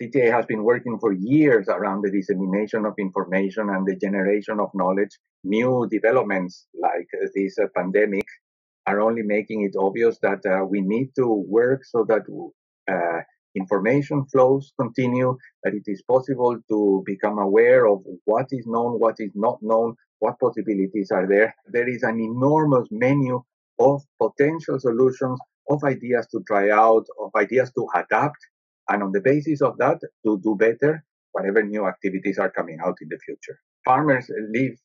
CTA has been working for years around the dissemination of information and the generation of knowledge. New developments like this uh, pandemic are only making it obvious that uh, we need to work so that uh, information flows continue, that it is possible to become aware of what is known, what is not known, what possibilities are there. There is an enormous menu of potential solutions, of ideas to try out, of ideas to adapt, and on the basis of that, to do better whatever new activities are coming out in the future. Farmers live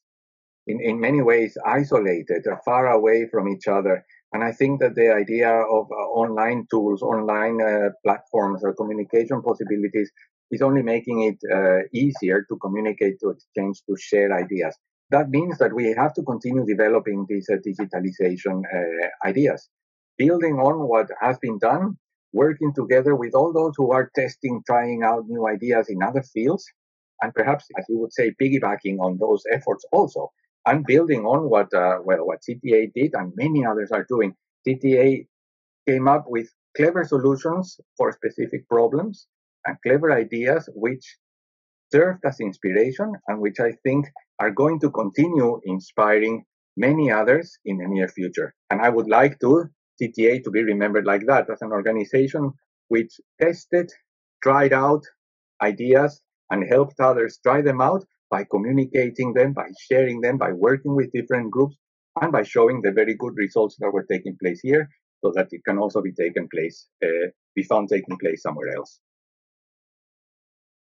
in, in many ways isolated, far away from each other. And I think that the idea of uh, online tools, online uh, platforms, or communication possibilities is only making it uh, easier to communicate, to exchange, to share ideas. That means that we have to continue developing these uh, digitalization uh, ideas, building on what has been done, working together with all those who are testing, trying out new ideas in other fields, and perhaps, as you would say, piggybacking on those efforts also I'm building on what uh, well what CTA did and many others are doing. CTA came up with clever solutions for specific problems and clever ideas which served as inspiration and which I think are going to continue inspiring many others in the near future. And I would like to CTA to be remembered like that as an organization which tested, tried out ideas and helped others try them out by communicating them, by sharing them, by working with different groups, and by showing the very good results that were taking place here so that it can also be taken place, uh, be found taking place somewhere else.